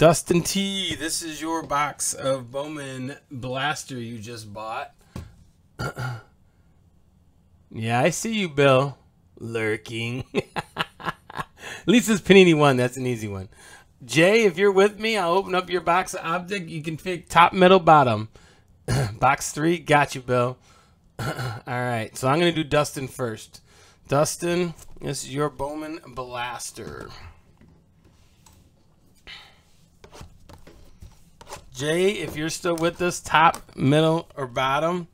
Dustin T, this is your box of Bowman Blaster you just bought. yeah, I see you, Bill. Lurking. Lisa's Panini one. That's an easy one. Jay, if you're with me, I'll open up your box of Optic. You can pick top, middle, bottom. box three, got you, Bill. All right, so I'm going to do Dustin first. Dustin, this is your Bowman Blaster. Jay, if you're still with us, top, middle, or bottom.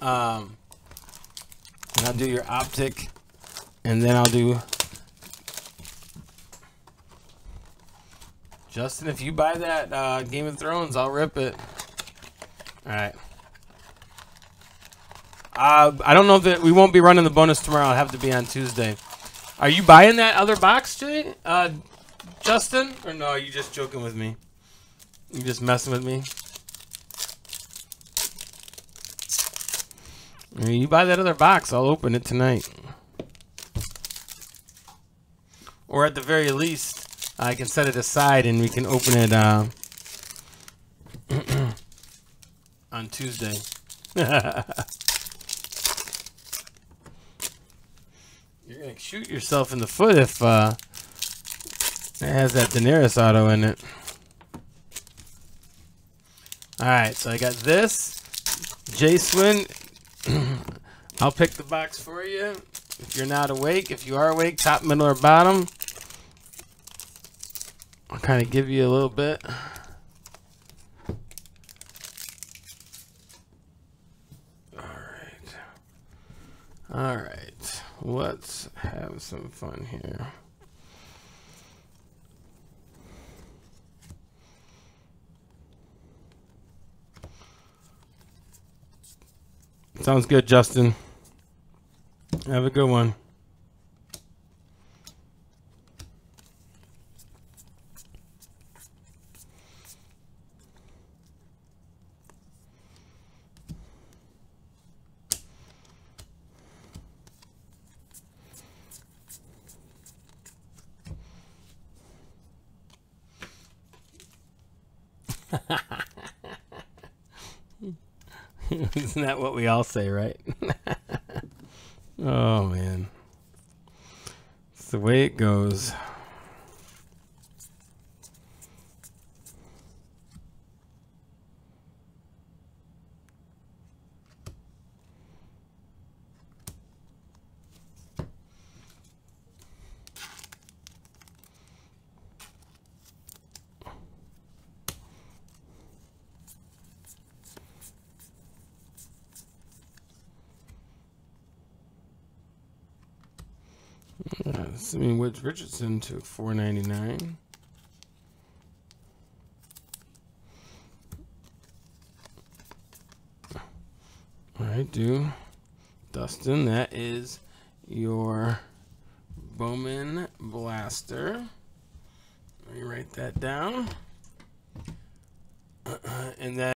Um, I'll do your optic, and then I'll do Justin. If you buy that uh, Game of Thrones, I'll rip it. All right. Uh, I don't know that we won't be running the bonus tomorrow. I'll have to be on Tuesday. Are you buying that other box, Jay? Uh, Justin? Or no, are you just joking with me? You just messing with me? You buy that other box, I'll open it tonight. Or at the very least, I can set it aside and we can open it uh, on Tuesday. You're going to shoot yourself in the foot if uh, it has that Daenerys auto in it. Alright, so I got this. J Swin, I'll pick the box for you. If you're not awake, if you are awake, top, middle, or bottom. I'll kind of give you a little bit. Alright. Alright. Let's have some fun here. Sounds good, Justin. Have a good one. Isn't that what we all say, right? oh, man. It's the way it goes. Uh, Simeon Woods Richardson to 499. All right, do Dustin. That is your Bowman Blaster. Let me write that down. and then.